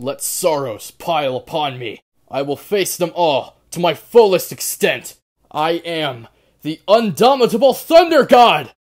Let sorrows pile upon me. I will face them all to my fullest extent. I am the undomitable Thunder God!